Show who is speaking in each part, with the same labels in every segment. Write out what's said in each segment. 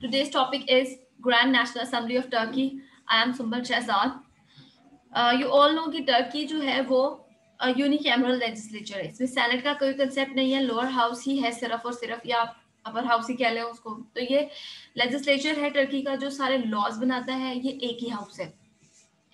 Speaker 1: Today's topic is Grand National Assembly of Turkey. I am Sumbal Shahzad. Uh, you all know कि Turkey जो है वो unicameral legislature है। इसमें senate का कोई कंसेप्ट नहीं है। लोअर हाउस ही है सिर्फ़ और सिर्फ़ या अपर हाउस ही कह लें उसको। तो ये लेजिस्लेचर है टर्की का जो सारे लॉज बनाता है ये एक ही हाउस है।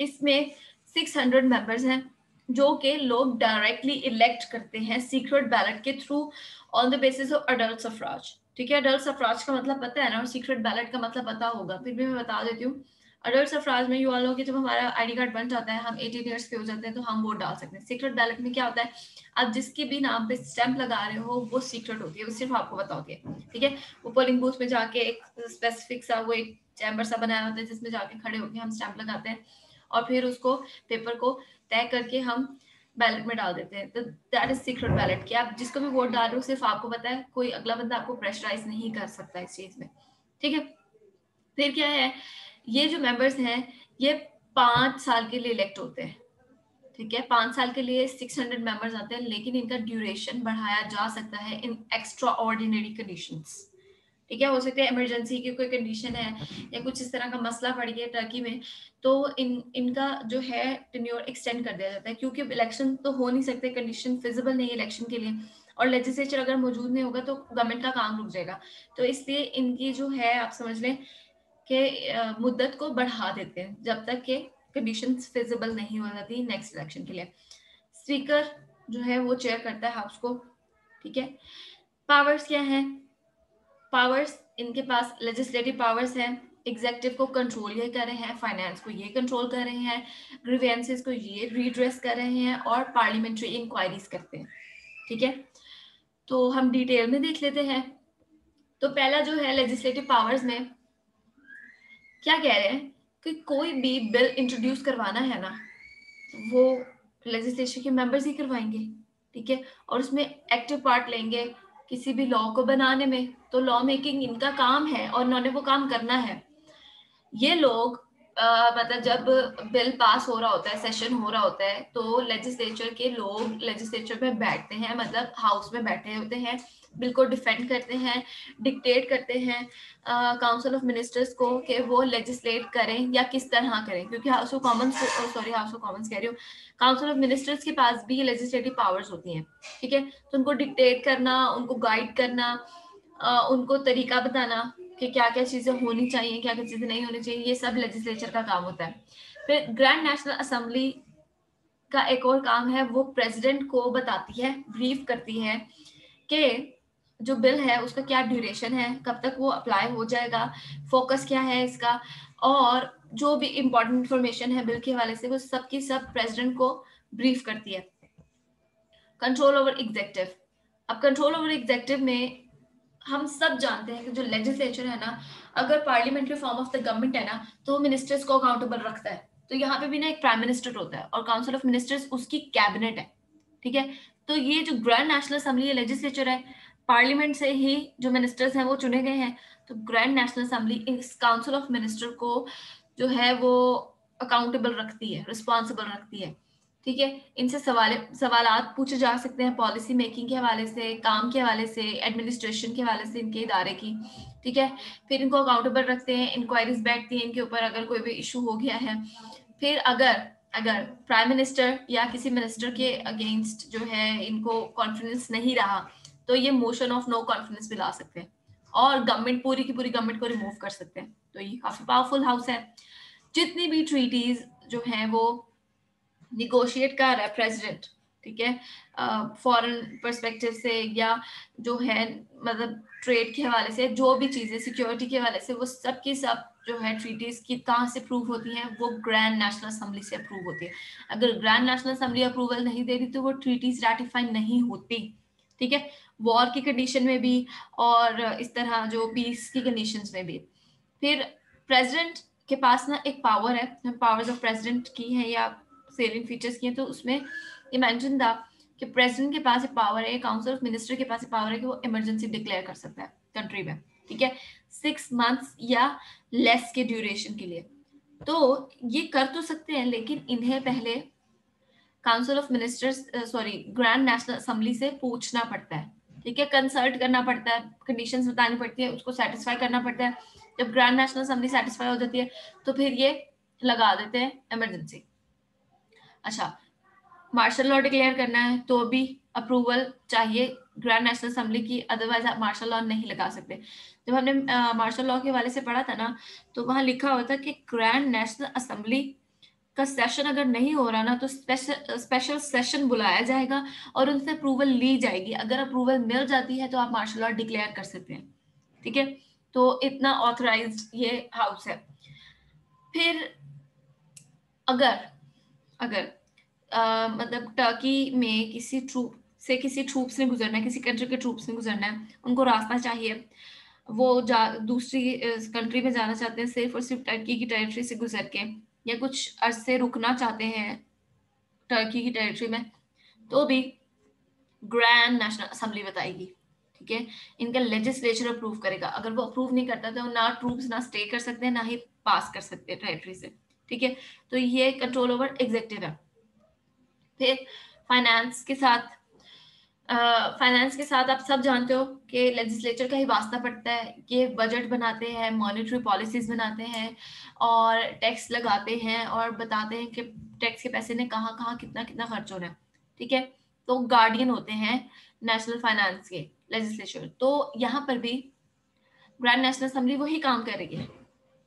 Speaker 1: इसमें 600 मेंबर्स हैं जो कि लोग डायरेक्टली इलेक्ट करते हैं सीक्रेट बैलेट के through on the basis of adult suffrage ठीक है अडल्ट सफराज का मतलब पता है ना, और सीक्रेट बैलेट का मतलब पता होगा, फिर भी मैं बता देती हूँ। अडल्ट सफराज में यू नो कि जब हमारा आईडी कार्ड बन जाता है, हम 18 इयर्स के हो जाते हैं तो हम वोट डाल सकते हैं। सीक्रेट बैलेट में क्या होता है, आप जिसके भी नाम पे स्टैंप लगा रहे हो, वो सीक्रेट होती है, वो सिर्फ़ आपको है। ठीक है, वो पोलिंग बूथ में जाके एक स्पेसिफिक सा, वो एक चैम्बर सा बनाया होता है, जिसमें जाके खड़े होकर हम स्टैंप लगाते हैं, और फिर उसको पेपर को तय करके हम बैलेट में डाल देते हैं। तो दैट इज़ सीक्रेट बैलेट कि आप जिसको भी वोट डाल रहे हो, सिर्फ़ आपको पता है, कोई अगला बंदा आपको प्रेशराइज नहीं कर सकता इस चीज़ में। ठीक है? फिर क्या है? ये जो मेंबर्स हैं, ये पाँच साल के लिए इलेक्ट होते हैं। ठीक है? पाँच साल के लिए सिक्स हंड्रेड मेंबर्स आते हैं, लेकिन इनका ड्यूरेशन बढ़ाया जा सकता है इन एक्स्ट्रा ऑर्डिनरी कंडीशंस ठीक है हो सकता है इमरजेंसी की कोई कंडीशन है या कुछ इस तरह का मसला पड़ गया टर्की में तो इन, इनका जो है टेन्योर एक्सटेंड कर दिया जाता है, क्योंकि इलेक्शन तो हो नहीं सकते कंडीशन फिजिबल नहीं है इलेक्शन के लिए और लेजिस्लेचर अगर मौजूद नहीं होगा तो गवर्नमेंट का काम रुक जाएगा। तो इसलिए इनकी जो है, आप समझ लें कि मुद्दत को बढ़ा देते हैं जब तक के कंडीशन फिजिबल नहीं हो जाती नेक्स्ट इलेक्शन के लिए। स्पीकर जो है वो चेयर करता है हाउस को, ठीक है? पावर्स क्या है? पावर्स इनके पास लेजिस्लेटिव पावर्स हैं एग्जेक्टिव को कंट्रोल ये कर रहे हैं फाइनेंस को ये कंट्रोल कर रहे हैं ग्रीवेंसेस को ये रीड्रेस कर रहे हैं और पार्लियामेंट्री इंक्वायरीज करते हैं, ठीक है? तो हम डिटेल में देख लेते हैं। तो पहला जो है लेजिस्लेटिव पावर्स में, क्या कह रहे हैं कि कोई भी बिल इंट्रोड्यूस करवाना है ना, वो लेजिस्लेशन के मेंबर्स ही करवाएँगे, ठीक है? और उसमें एक्टिव पार्ट लेंगे किसी भी लॉ को बनाने में तो लॉ मेकिंग इनका काम है और उन्होंने वो काम करना है। ये लोग मतलब जब बिल पास हो रहा होता है सेशन हो रहा होता है तो लेजिस्लेचर के लोग लेजिस्लेचर में बैठते हैं मतलब हाउस में बैठे होते हैं बिल को डिफेंड करते हैं डिक्टेट करते हैं काउंसिल ऑफ़ मिनिस्टर्स को कि वो लेजिस्लेट करें या किस तरह करें क्योंकि House of Commons sorry House of Commons कह रही हूँ काउंसिल ऑफ़ मिनिस्टर्स के पास भी लेजिस्लेटिव पावर्स होती हैं ठीक है? तो उनको डिक्टेट करना उनको गाइड करना uh, उनको तरीका बताना कि क्या क्या चीज़ें होनी चाहिए क्या क्या चीज़ें नहीं होनी चाहिए, ये सब लेजिस्लेचर का काम होता है। फिर ग्रैंड नेशनल असेंबली का एक और काम है, वो प्रेसिडेंट को बताती है ब्रीफ करती है कि जो बिल है, उसका क्या ड्यूरेशन है, कब तक वो अप्लाई हो जाएगा फोकस क्या है इसका, और जो भी इंपॉर्टेंट इंफॉर्मेशन है बिल के हवाले से, वो सब की सब प्रेसिडेंट को ब्रीफ करती है। कंट्रोल ओवर एग्जेक्टिव अब कंट्रोल ओवर एग्जेक्टिव में हम सब जानते हैं कि जो लेजिस्लेचर है ना, अगर parliamentary form of the government है ना तो मिनिस्टर्स को अकाउंटेबल रखता है। तो यहाँ पे भी ना एक प्राइम मिनिस्टर होता है और काउंसिल ऑफ़ मिनिस्टर्स उसकी कैबिनेट है, ठीक है? तो ये जो ग्रैंड नेशनल असेंबली लेजिस्लेचर है पार्लियामेंट से ही जो मिनिस्टर्स हैं वो चुने गए हैं। तो ग्रैंड नेशनल असेंबली इस काउंसिल ऑफ़ मिनिस्टर को जो है वो अकाउंटेबल रखती है रिस्पॉन्सिबल रखती है। ठीक है? इनसे सवाल सवाल पूछे जा सकते हैं पॉलिसी मेकिंग के हवाले से, काम के हवाले से एडमिनिस्ट्रेशन के हवाले से इनके इदारे की, ठीक है? फिर इनको अकाउंटेबल रखते हैं इंक्वायरीज बैठती हैं इनके ऊपर अगर कोई भी इशू हो गया है। फिर अगर अगर प्राइम मिनिस्टर या किसी मिनिस्टर के अगेंस्ट जो है इनको कॉन्फिडेंस नहीं रहा तो ये मोशन ऑफ़ नो कॉन्फिडेंस भी ला सकते हैं। और गवर्नमेंट पूरी की पूरी गवर्नमेंट को रिमूव कर सकते हैं। तो ये काफ़ी पावरफुल हाउस है। जितनी भी ट्रीटीज जो है वो निगोशिएट कर रहा है प्रेसिडेंट ठीक है? फॉरेन पर्सपेक्टिव से या जो है मतलब ट्रेड के हवाले से, जो भी चीज़ें सिक्योरिटी के हवाले से, वो सब की सब जो है ट्रीटीज की कहाँ से प्रूव होती हैं, वो ग्रैंड नेशनल असम्बली से अप्रूव होती है। अगर ग्रैंड नेशनल असम्बली अप्रूवल नहीं दे रही तो वो ट्रीटीज रेटिफाई नहीं होती, ठीक है? वॉर की कंडीशन में भी और इस तरह जो पीस की कंडीशन में भी। फिर प्रेजिडेंट के पास ना एक पावर है पावर्स ऑफ़ प्रेसिडेंट की है या सेलिंग फीचर्स किए तो उसमें इमेजिन था कि प्रेसिडेंट के पास पावर है काउंसिल ऑफ़ मिनिस्टर के पास पावर है कि वो इमरजेंसी डिक्लेयर कर सकता है कंट्री में, ठीक है? सिक्स मंथ्स या लेस के ड्यूरेशन के लिए। तो ये कर तो सकते हैं, लेकिन इन्हें पहले council of ministers sorry Grand National Assembly से पूछना पड़ता है, ठीक है? कंसल्ट करना पड़ता है कंडीशंस बतानी पड़ती है, उसको सेटिस्फाई करना पड़ता है। जब ग्रैंड नेशनल असेंबली सेटिस्फाई हो जाती है तो फिर ये लगा देते हैं इमरजेंसी अच्छा मार्शल लॉ डिक्लेयर करना है तो भी अप्रूवल चाहिए ग्रैंड नेशनल असेंबली की अदरवाइज़ आप मार्शल लॉ नहीं लगा सकते। जब हमने मार्शल लॉ के वाले से पढ़ा था ना तो वहाँ लिखा हुआ था कि ग्रैंड नेशनल असेंबली का सेशन अगर नहीं हो रहा ना तो स्पेशल स्पेशल सेशन बुलाया जाएगा और उनसे अप्रूवल ली जाएगी। अगर अप्रूवल मिल जाती है तो आप मार्शल लॉ डिक्लेयर कर सकते हैं। ठीक है? तो इतना ऑथराइज ये हाउस है। फिर अगर अगर आ, मतलब टर्की में किसी ट्रूप से किसी ट्रूप्स ने गुजरना है किसी कंट्री के ट्रूप्स ने गुजरना है उनको रास्ता चाहिए वो जा दूसरी कंट्री में जाना चाहते हैं सिर्फ़ और सिर्फ़ टर्की की टेरिटरी से गुजर के या कुछ अरसे रुकना चाहते हैं टर्की की टेरिटरी में तो भी ग्रैंड नेशनल असम्बली बताएगी ठीक है? इनका लेजिस्लेचर अप्रूव करेगा। अगर वो अप्रूव नहीं करता तो ना ट्रूप्स ना स्टे कर सकते हैं ना ही पास कर सकते हैं टेरिटरी से। ठीक है? तो ये कंट्रोल ओवर एग्जेक्टिव है। फिर फाइनेंस के साथ फाइनेंस uh, के साथ आप सब जानते हो कि लेजिस्लेचर का ही वास्ता पड़ता है। ये बजट बनाते हैं मॉनिटरी पॉलिसीज़ बनाते हैं और टैक्स लगाते हैं और बताते हैं कि टैक्स के पैसे ने कहाँ कहाँ कितना कितना खर्च होना है। ठीक है? तो गार्डियन होते हैं नेशनल फाइनेंस के लेजिस्लेचर तो यहाँ पर भी ग्रैंड नेशनल असेंबली वही काम कर रही है।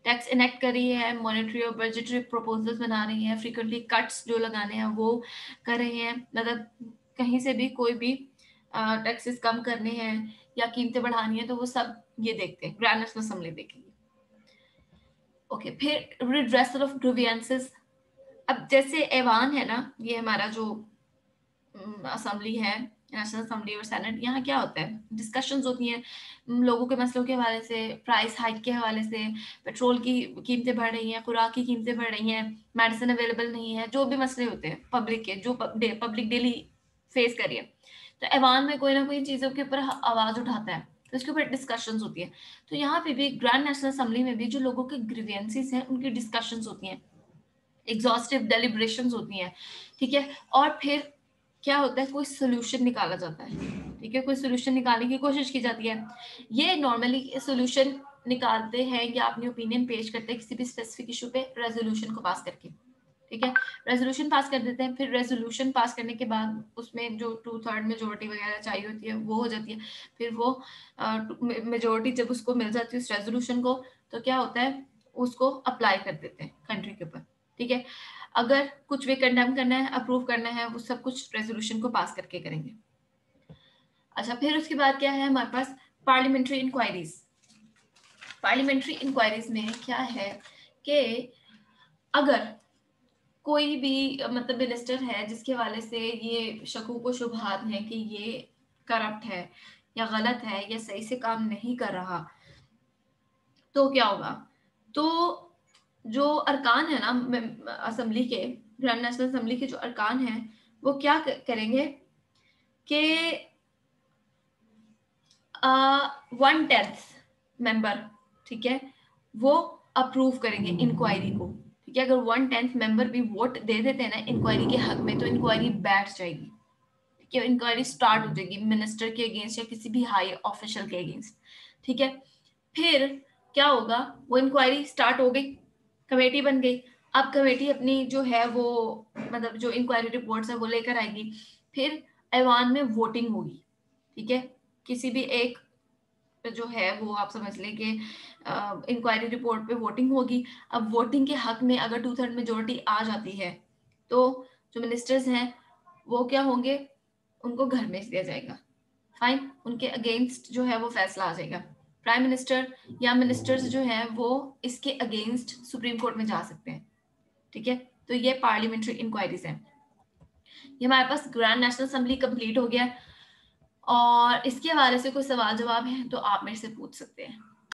Speaker 1: टैक्स इनेक्ट कर रही है मॉनिटरी और बजटरी प्रपोजल्स बना रही है फ्रिक्वेंटली कट्स जो लगाने हैं वो कर रहे हैं मतलब कहीं से भी कोई भी टैक्सेस कम करने हैं या कीमतें बढ़ानी है तो वो सब ये देखते हैं ग्रैंड नेशनल असेंबली देखेगी ओके फिर रिड्रेसल ऑफ़ ग्रीवियंसेस अब जैसे एवान है ना ये हमारा जो असेंबली है नेशनल असेंबली और सेनेट यहाँ क्या होता है? डिस्कशन होती हैं लोगों के मसलों के हवाले से प्राइस हाइक के हवाले से पेट्रोल की कीमतें बढ़ रही हैं, खुराक की कीमतें बढ़ रही हैं मेडिसिन अवेलेबल नहीं है, जो भी मसले होते हैं पब्लिक के, जो पब्लिक डेली फेस करिए तो ऐवान में कोई ना कोई चीज़ों के ऊपर आवाज़ उठाता है तो इसके ऊपर डिस्कशंस होती है। तो यहाँ पे भी ग्रैंड नेशनल असम्बली में भी जो लोगों के ग्रीवियंसिस हैं, उनकी डिस्कशंस होती हैं। एग्जॉस्टिव डेलिब्रेशन होती हैं, ठीक है? और फिर क्या होता है, कोई सोल्यूशन निकाला जाता है, ठीक है? कोई सोल्यूशन निकालने की कोशिश की जाती है। ये नॉर्मली सोल्यूशन निकालते हैं या अपनी ओपिनियन पेश करते हैं किसी भी स्पेसिफिक इशू पे रेजोल्यूशन को पास करके, ठीक है? रेजोल्यूशन पास कर देते हैं, फिर रेजोल्यूशन पास करने के बाद उसमें जो टू थर्ड मेजोरिटी वगैरह चाहिए होती है, वो हो जाती है। फिर वो मेजोरिटी जब उसको मिल जाती है उस रेजोल्यूशन को तो क्या होता है, उसको अप्लाई कर देते हैं कंट्री के ऊपर। ठीक है? अगर कुछ भी कंडेम करना है अप्रूव करना है, वो सब कुछ रेजोल्यूशन को पास करके करेंगे। अच्छा फिर उसके बाद क्या है हमारे पास? पार्लियामेंट्री इंक्वायरीज पार्लियामेंट्री इंक्वायरीज में क्या है कि अगर कोई भी मतलब मिनिस्टर है, जिसके वाले से ये शकू को शुभात है कि ये करप्ट है, या गलत है, या सही से काम नहीं कर रहा तो क्या होगा? तो जो अरकान है ना असम्बली के, ग्रैंड नेशनल असेंबली के जो अरकान हैं, वो क्या करेंगे कि वन टेंथ मेंबर ठीक है, वो अप्रूव करेंगे इंक्वायरी को। ठीक है, अगर वन टेंथ मेंबर भी वोट दे देते हैं ना इंक्वायरी के हक में तो इंक्वायरी बैठ जाएगी। ठीक है इंक्वायरी स्टार्ट हो जाएगी मिनिस्टर के अगेंस्ट या किसी भी हाई ऑफिशियल के अगेंस्ट ठीक है, फिर क्या होगा, वो इंक्वायरी स्टार्ट हो गई कमेटी बन गई। अब कमेटी अपनी जो है वो मतलब जो इंक्वायरी रिपोर्ट्स है वो लेकर आएगी। फिर ऐवान में वोटिंग होगी, ठीक है? किसी भी एक जो है वो आप समझ लें कि इंक्वायरी रिपोर्ट पे वोटिंग होगी। अब वोटिंग के हक में अगर टू थर्ड मेजोरिटी आ जाती है तो जो मिनिस्टर्स हैं, वो क्या होंगे? उनको घर भेज दिया जाएगा। फाइन उनके अगेंस्ट जो है वो फैसला आ जाएगा। प्राइम मिनिस्टर या मिनिस्टर्स जो हैं, वो इसके अगेंस्ट सुप्रीम कोर्ट में जा सकते हैं। ठीक है? तो ये पार्लियामेंट्री इंक्वायरीज हैं। ये हमारे पास ग्रैंड नेशनल असेंबली कंप्लीट हो गया। और इसके हवाले से कोई सवाल जवाब है तो आप मेरे से पूछ सकते हैं।